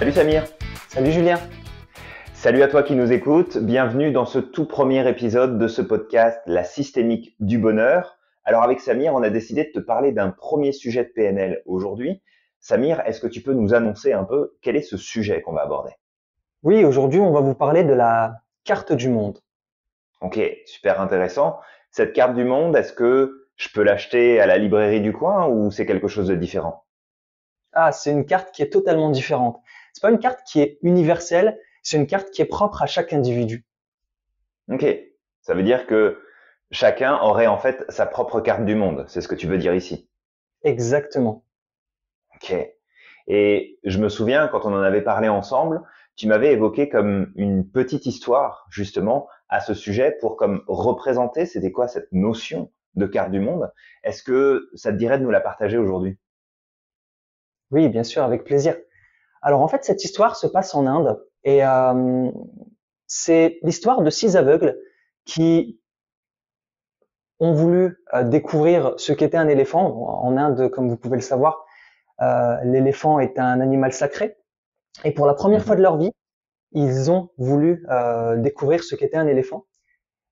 Salut Samir. Salut Julien. Salut à toi qui nous écoutes. Bienvenue dans ce tout premier épisode de ce podcast La systémique du bonheur. Alors avec Samir, on a décidé de te parler d'un premier sujet de PNL aujourd'hui. Samir, est-ce que tu peux nous annoncer un peu quel est ce sujet qu'on va aborder? Oui, aujourd'hui, on va vous parler de la carte du monde. Ok, super intéressant. Cette carte du monde, est-ce que je peux l'acheter à la librairie du coin ou c'est quelque chose de différent? Ah, c'est une carte qui est totalement différente. C'est pas une carte qui est universelle, c'est une carte qui est propre à chaque individu. Ok, ça veut dire que chacun aurait en fait sa propre carte du monde. C'est ce que tu veux dire ici. Exactement. Ok. Et je me souviens quand on en avait parlé ensemble, tu m'avais évoqué comme une petite histoire justement à ce sujet pour comme représenter c'était quoi cette notion de carte du monde? Est-ce que ça te dirait de nous la partager aujourd'hui? Oui, bien sûr, avec plaisir. Alors en fait, cette histoire se passe en Inde et euh, c'est l'histoire de six aveugles qui ont voulu euh, découvrir ce qu'était un éléphant. En Inde, comme vous pouvez le savoir, euh, l'éléphant est un animal sacré. Et pour la première mhm. fois de leur vie, ils ont voulu découvrir ce qu'était un éléphant.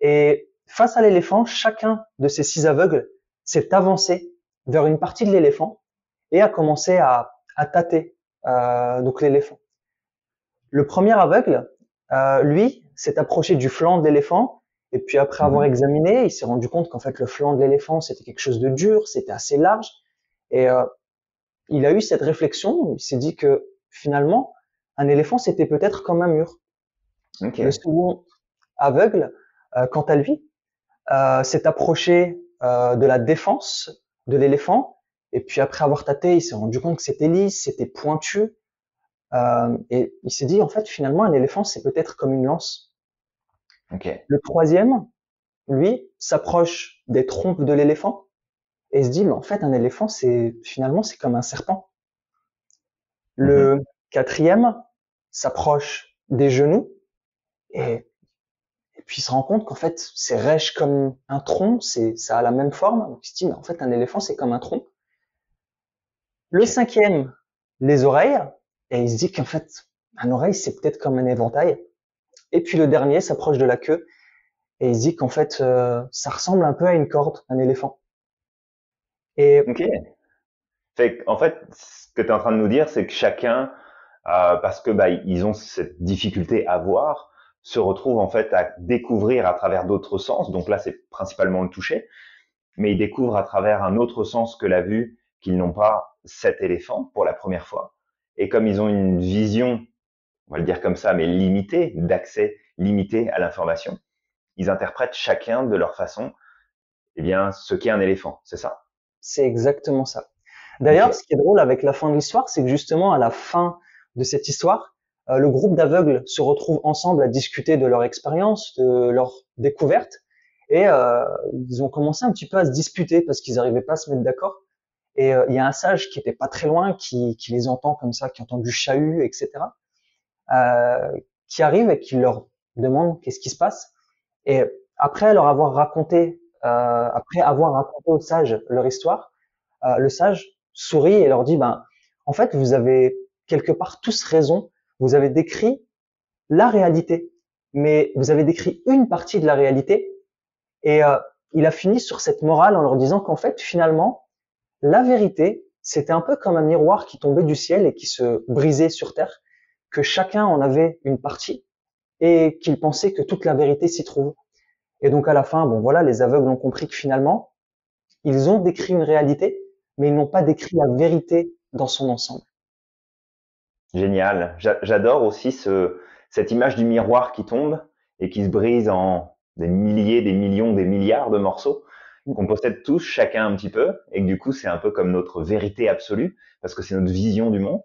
Et face à l'éléphant, chacun de ces six aveugles s'est avancé vers une partie de l'éléphant et a commencé à, à tâter donc l'éléphant. Le premier aveugle, euh, lui, s'est approché du flanc de l'éléphant et puis après avoir mhm. examiné, il s'est rendu compte qu'en fait le flanc de l'éléphant c'était quelque chose de dur, c'était assez large et euh, il a eu cette réflexion. Il s'est dit que finalement un éléphant, c'était peut-être comme un mur. Le second aveugle, euh, quant à lui, euh, s'est approché euh, de la défense de l'éléphant, et puis après avoir tâté, il s'est rendu compte que c'était lisse, c'était pointu, et il s'est dit, en fait, finalement, un éléphant, c'est peut-être comme une lance. Le troisième, lui, s'approche des trompes de l'éléphant, et se dit, mais en fait, un éléphant, c'est finalement, c'est comme un serpent. Le, mhm. Quatrième, s'approche des genoux et, et puis il se rend compte qu'en fait c'est rêche comme un tronc, c'est ça a la même forme. Donc il se dit mais en fait un éléphant c'est comme un tronc. Le cinquième, les oreilles et il se dit qu'en fait un oreille c'est peut-être comme un éventail. Et puis le dernier s'approche de la queue et il se dit qu'en fait euh, ça ressemble un peu à une corde, un éléphant. Et ok. En fait, ce que tu es en train de nous dire, c'est que chacun euh, parce que bah, ils ont cette difficulté à voir, se retrouvent en fait à découvrir à travers d'autres sens. Donc là, c'est principalement le toucher, mais ils découvrent à travers un autre sens que la vue qu'ils n'ont pas cet éléphant pour la première fois. Et comme ils ont une vision, on va le dire comme ça, mais limitée, d'accès limité à l'information, ils interprètent chacun de leur façon, eh bien, ce qu'est un éléphant. C'est ça? C'est exactement ça. D'ailleurs, ce qui est drôle avec la fin de l'histoire, c'est que justement à la fin de cette histoire, euh, le groupe d'aveugles se retrouve ensemble à discuter de leur expérience, de leur découverte, et euh, ils ont commencé un petit peu à se disputer parce qu'ils n'arrivaient pas à se mettre d'accord. Et euh, il y a un sage qui était pas très loin, qui, qui, les entend comme ça, qui entend du chahut, etc., euh, qui arrive et qui leur demande qu'est-ce qui se passe. Et après leur avoir raconté, euh, après avoir raconté au sage leur histoire, le sage sourit et leur dit, ben, en fait, vous avez quelque part tous raison. Vous avez décrit la réalité, mais vous avez décrit une partie de la réalité. Et euh, il a fini sur cette morale en leur disant qu'en fait, finalement, la vérité, c'était un peu comme un miroir qui tombait du ciel et qui se brisait sur terre, que chacun en avait une partie et qu'il pensait que toute la vérité s'y trouve. Et donc à la fin, bon voilà, les aveugles ont compris que finalement, ils ont décrit une réalité, mais ils n'ont pas décrit la vérité dans son ensemble. Génial. J'adore aussi ce, cette image du miroir qui tombe et qui se brise en des milliers, des millions, des milliards de morceaux qu'on possède tous, chacun un petit peu, et que du coup c'est un peu comme notre vérité absolue parce que c'est notre vision du monde.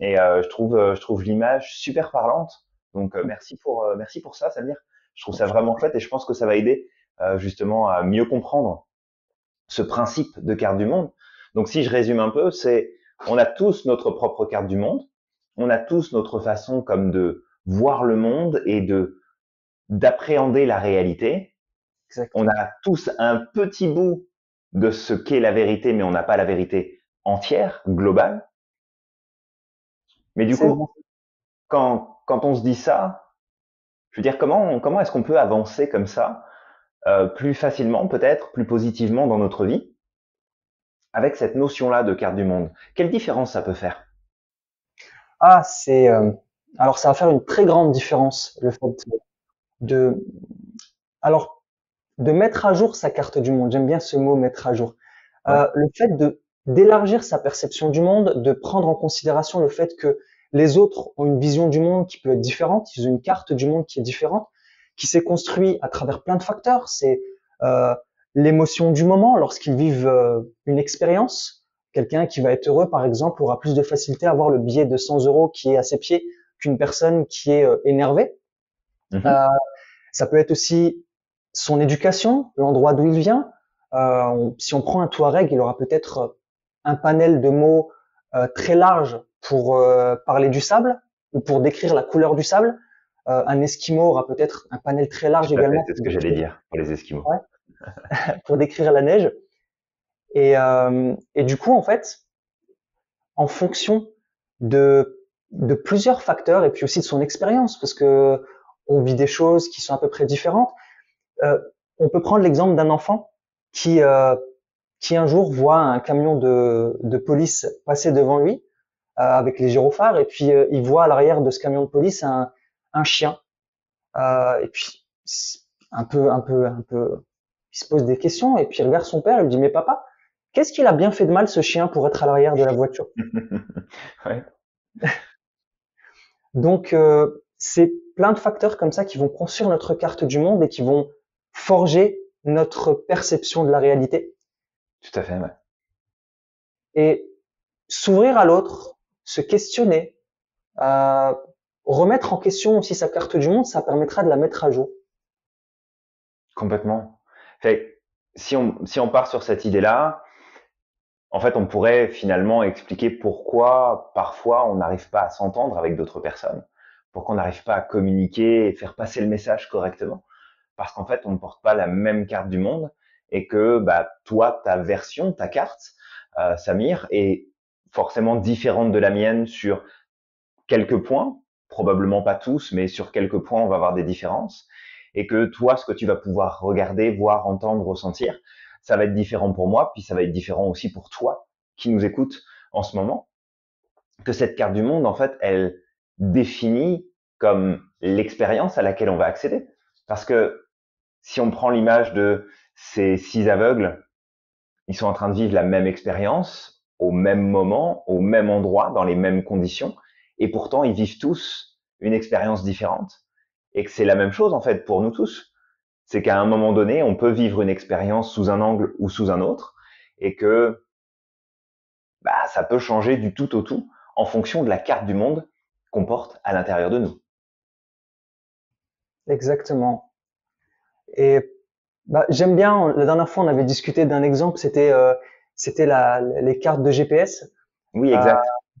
Et euh, je trouve, euh, je trouve l'image super parlante. Donc euh, merci pour, euh, merci pour ça, Samir. Je trouve ça vraiment chouette et je pense que ça va aider justement à mieux comprendre ce principe de carte du monde. Donc si je résume un peu, c'est on a tous notre propre carte du monde on a tous notre façon comme de voir le monde et de d'appréhender la réalité. On a tous un petit bout de ce qu'est la vérité, mais on n'a pas la vérité entière, globale. Mais du coup, quand, quand on se dit ça, je veux dire, comment, comment est-ce qu'on peut avancer comme ça, euh, plus facilement peut-être, plus positivement dans notre vie, avec cette notion-là de carte du monde? Quelle différence ça peut faire? Ah, c'est... Euh, alors ça va faire une très grande différence, le fait de... Alors, de mettre à jour sa carte du monde. J'aime bien ce mot mettre à jour. Euh, le fait de d'élargir sa perception du monde, de prendre en considération le fait que les autres ont une vision du monde qui peut être différente, ils ont une carte du monde qui est différente, qui s'est construit à travers plein de facteurs. C'est euh, l'émotion du moment lorsqu'ils vivent euh, une expérience. Quelqu'un qui va être heureux, par exemple, aura plus de facilité à avoir le billet de 100 euros qui est à ses pieds qu'une personne qui est euh, énervée. Euh, ça peut être aussi son éducation, l'endroit d'où il vient. Euh, si on prend un Touareg, il aura peut-être un panel de mots euh, très large pour euh, parler du sable ou pour décrire la couleur du sable. Euh, un Esquimau aura peut-être un panel très large également. C'est ce que j'allais dire pour les Esquimaux. Ouais. pour décrire la neige. Et, et du coup, en fait, en fonction de, de plusieurs facteurs et puis aussi de son expérience, parce que on vit des choses qui sont à peu près différentes. Euh, on peut prendre l'exemple d'un enfant qui euh, qui un jour voit un camion de, de police passer devant lui euh, avec les gyrophares et puis il voit à l'arrière de ce camion de police un, un chien et puis un peu un peu un peu il se pose des questions et puis il regarde son père et lui dit mais papa qu'est-ce qu'il a bien fait de mal ce chien pour être à l'arrière de la voiture? Ouais. donc c'est plein de facteurs comme ça qui vont construire notre carte du monde et qui vont forger notre perception de la réalité. Tout à fait, ouais. Et s'ouvrir à l'autre, se questionner, euh, remettre en question aussi sa carte du monde, ça permettra de la mettre à jour. Complètement. Fait, si on, si on part sur cette idée-là, en fait, on pourrait finalement expliquer pourquoi parfois on n'arrive pas à s'entendre avec d'autres personnes, pourquoi on n'arrive pas à communiquer et faire passer le message correctement parce qu'en fait, on ne porte pas la même carte du monde et que bah, toi, ta version, ta carte, euh, Samir, est forcément différente de la mienne sur quelques points, probablement pas tous, mais sur quelques points, on va avoir des différences. Et que toi, ce que tu vas pouvoir regarder, voir, entendre, ressentir, ça va être différent pour moi, puis ça va être différent aussi pour toi qui nous écoute en ce moment. Que cette carte du monde, en fait, elle définit comme l'expérience à laquelle on va accéder. Parce que si on prend l'image de ces six aveugles, ils sont en train de vivre la même expérience au même moment, au même endroit, dans les mêmes conditions, et pourtant ils vivent tous une expérience différente, et que c'est la même chose en fait pour nous tous. C'est qu'à un moment donné, on peut vivre une expérience sous un angle ou sous un autre, et que bah, ça peut changer du tout au tout en fonction de la carte du monde qu'on porte à l'intérieur de nous. Exactement. Et bah, j'aime bien. La dernière fois, on avait discuté d'un exemple. C'était euh, c'était la, les cartes de GPS. Oui, exact. Euh,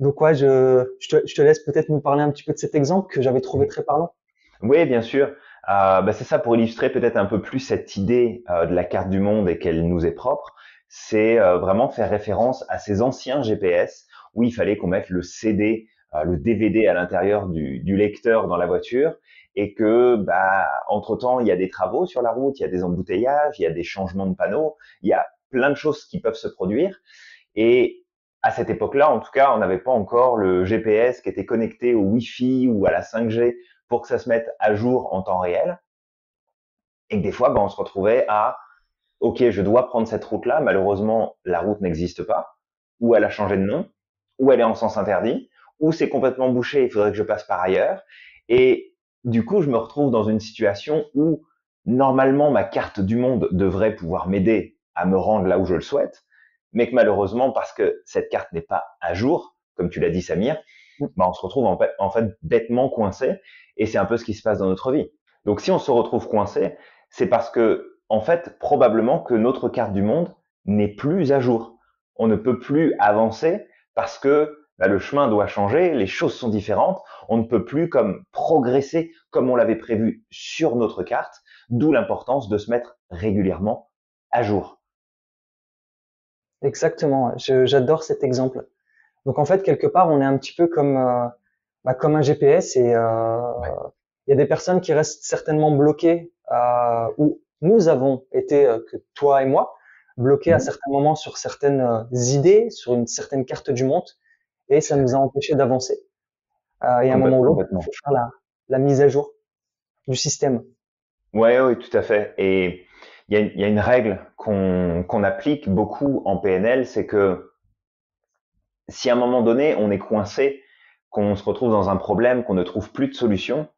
donc ouais, je, je, te, je te laisse peut-être nous parler un petit peu de cet exemple que j'avais trouvé très parlant. Oui, bien sûr. Euh, bah, c'est ça pour illustrer peut-être un peu plus cette idée euh, de la carte du monde et qu'elle nous est propre. C'est euh, vraiment faire référence à ces anciens GPS où il fallait qu'on mette le CD, le DVD à l'intérieur du, du lecteur dans la voiture et que bah entre temps il y a des travaux sur la route, il y a des embouteillages, il y a des changements de panneaux, il y a plein de choses qui peuvent se produire et à cette époque-là, en tout cas, on n'avait pas encore le GPS qui était connecté au Wi-Fi ou à la 5G pour que ça se mette à jour en temps réel. Et que des fois, bah, on se retrouvait à, OK, je dois prendre cette route-là. Malheureusement, la route n'existe pas, ou elle a changé de nom, ou elle est en sens interdit, ou c'est complètement bouché, il faudrait que je passe par ailleurs. Et du coup, je me retrouve dans une situation où normalement ma carte du monde devrait pouvoir m'aider à me rendre là où je le souhaite, mais que malheureusement, parce que cette carte n'est pas à jour, comme tu l'as dit Samir, mm. bah on se retrouve en fait, en fait bêtement coincé, et c'est un peu ce qui se passe dans notre vie. Donc si on se retrouve coincé, c'est parce que, en fait, probablement que notre carte du monde n'est plus à jour. On ne peut plus avancer parce que bah, le chemin doit changer, les choses sont différentes, on ne peut plus comme progresser comme on l'avait prévu sur notre carte, d'où l'importance de se mettre régulièrement à jour. Exactement, j'adore cet exemple. Donc en fait, quelque part, on est un petit peu comme, euh, bah, comme un GPS et euh, il y a des personnes qui restent certainement bloquées euh, où nous avons été, euh, que toi et moi, bloqués à Mhm. certains moments sur certaines euh, idées, sur une certaine carte du monde et ça nous a empêchés d'avancer. Euh, et à un moment ou l'autre, il faut faire la, la mise à jour du système. Ouais, oui, tout à fait. Et il y a, il y a une règle qu'on qu'on applique beaucoup en PNL, c'est que si à un moment donné on est coincé, qu'on se retrouve dans un problème, qu'on ne trouve plus de solution,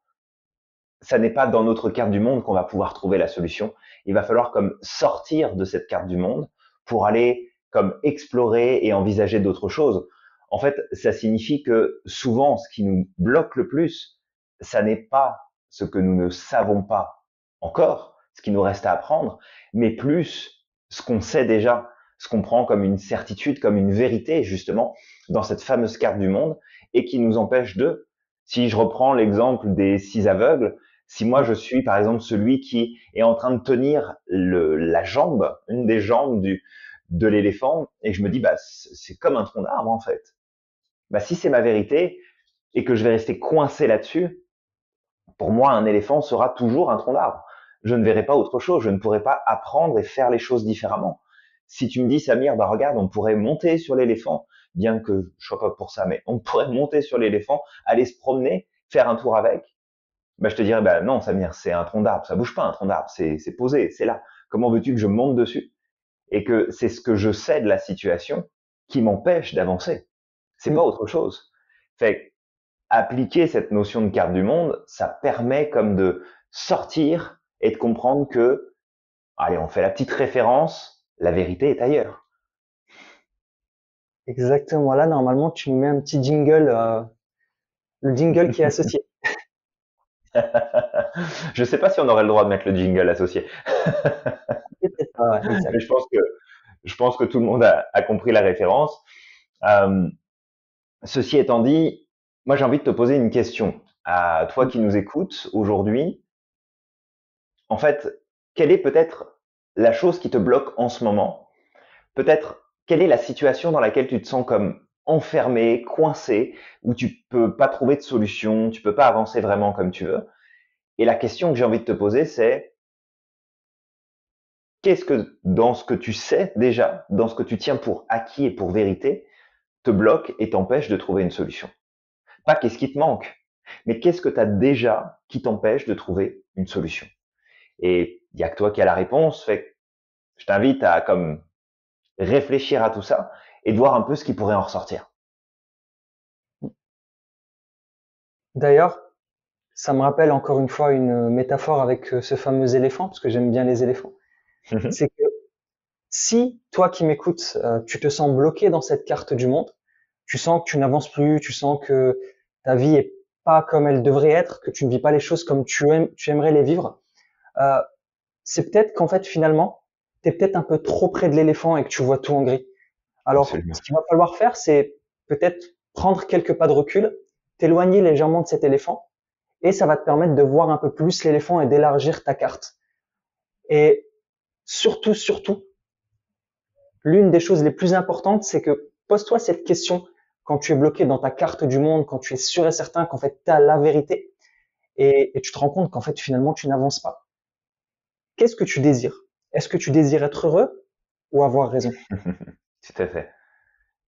ça n'est pas dans notre carte du monde qu'on va pouvoir trouver la solution. Il va falloir comme sortir de cette carte du monde pour aller comme explorer et envisager d'autres choses. En fait, ça signifie que souvent, ce qui nous bloque le plus, ça n'est pas ce que nous ne savons pas encore, ce qui nous reste à apprendre, mais plus ce qu'on sait déjà, ce qu'on prend comme une certitude, comme une vérité, justement, dans cette fameuse carte du monde, et qui nous empêche de, si je reprends l'exemple des six aveugles, si moi je suis par exemple celui qui est en train de tenir le, la jambe, une des jambes du, de l'éléphant, et je me dis bah c'est comme un tronc d'arbre en fait. Bah si c'est ma vérité et que je vais rester coincé là-dessus, pour moi un éléphant sera toujours un tronc d'arbre. Je ne verrai pas autre chose, je ne pourrai pas apprendre et faire les choses différemment. Si tu me dis Samir, bah regarde, on pourrait monter sur l'éléphant, bien que je sois pas pour ça, mais on pourrait monter sur l'éléphant, aller se promener, faire un tour avec, bah, je te dirais, bah non, Samir, c'est un tronc d'arbre, ça bouge pas un tronc d'arbre, c'est, c'est posé, c'est là. Comment veux-tu que je monte dessus? Et que c'est ce que je sais de la situation qui m'empêche d'avancer. C'est pas autre chose. Fait appliquer cette notion de carte du monde, ça permet comme de sortir et de comprendre que, allez, on fait la petite référence, la vérité est ailleurs. Exactement. Là, normalement, tu nous mets un petit jingle, euh, le jingle qui est associé. je sais pas si on aurait le droit de mettre le jingle associé. Pas, ouais, je pense que je pense que tout le monde a, a compris la référence. Euh, ceci étant dit, moi j'ai envie de te poser une question à toi qui nous écoutes aujourd'hui. En fait, quelle est peut-être la chose qui te bloque en ce moment? Peut-être quelle est la situation dans laquelle tu te sens comme enfermé, coincé, où tu peux pas trouver de solution, tu peux pas avancer vraiment comme tu veux? Et la question que j'ai envie de te poser, c'est qu'est-ce que dans ce que tu sais déjà, dans ce que tu tiens pour acquis et pour vérité, te bloque et t'empêche de trouver une solution Pas qu'est-ce qui te manque, mais qu'est-ce que tu as déjà qui t'empêche de trouver une solution Et il y a que toi qui as la réponse, fait je t'invite à comme réfléchir à tout ça et de voir un peu ce qui pourrait en ressortir. D'ailleurs, ça me rappelle encore une fois une métaphore avec euh, ce fameux éléphant, parce que j'aime bien les éléphants. C'est que si toi qui m'écoutes, euh, tu te sens bloqué dans cette carte du monde, tu sens que tu n'avances plus, tu sens que ta vie est pas comme elle devrait être, que tu ne vis pas les choses comme tu, aimes, tu aimerais les vivre, euh, c'est peut-être qu'en fait finalement, tu es peut-être un peu trop près de l'éléphant et que tu vois tout en gris. Alors, Absolument. ce qu'il va falloir faire, c'est peut-être prendre quelques pas de recul, t'éloigner légèrement de cet éléphant, et ça va te permettre de voir un peu plus l'éléphant et d'élargir ta carte. Et surtout, surtout, l'une des choses les plus importantes, c'est que pose-toi cette question quand tu es bloqué dans ta carte du monde, quand tu es sûr et certain qu'en fait tu as la vérité, et, tu te rends compte qu'en fait finalement tu n'avances pas. Qu'est-ce que tu désires? Est-ce que tu désires être heureux ou avoir raison? Tout à fait.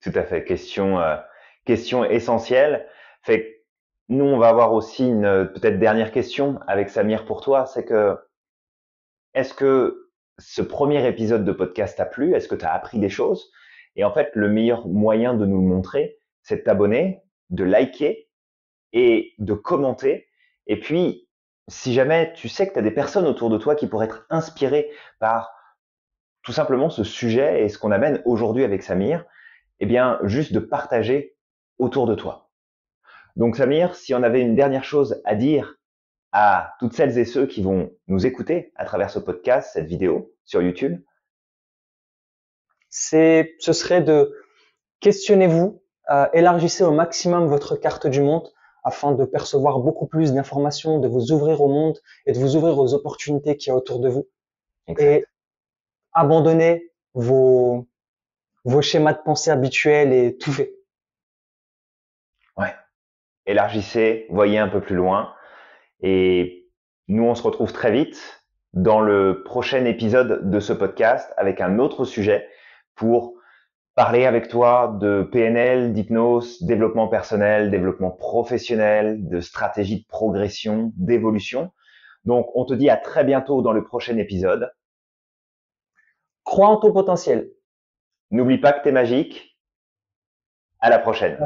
Tout à fait. Question, euh, question essentielle. Fait que nous, on va avoir aussi une peut-être dernière question avec Samir pour toi. C'est que, est-ce que ce premier épisode de podcast t'a plu? Est-ce que tu as appris des choses? Et en fait, le meilleur moyen de nous le montrer, c'est de t'abonner, de liker et de commenter. Et puis, si jamais tu sais que tu as des personnes autour de toi qui pourraient être inspirées par tout simplement ce sujet et ce qu'on amène aujourd'hui avec Samir, eh bien, juste de partager autour de toi. Donc, Samir, si on avait une dernière chose à dire à toutes celles et ceux qui vont nous écouter à travers ce podcast, cette vidéo sur YouTube, c'est, ce serait de questionnez-vous, euh, élargissez au maximum votre carte du monde afin de percevoir beaucoup plus d'informations, de vous ouvrir au monde et de vous ouvrir aux opportunités qu'il y a autour de vous. exact. Et abandonnez vos, vos schémas de pensée habituels et tout fait. élargissez, voyez un peu plus loin. Et nous, on se retrouve très vite dans le prochain épisode de ce podcast avec un autre sujet pour parler avec toi de PNL, d'hypnose, développement personnel, développement professionnel, de stratégie de progression, d'évolution. Donc, on te dit à très bientôt dans le prochain épisode. Crois en ton potentiel. N'oublie pas que tu es magique. À. À la prochaine.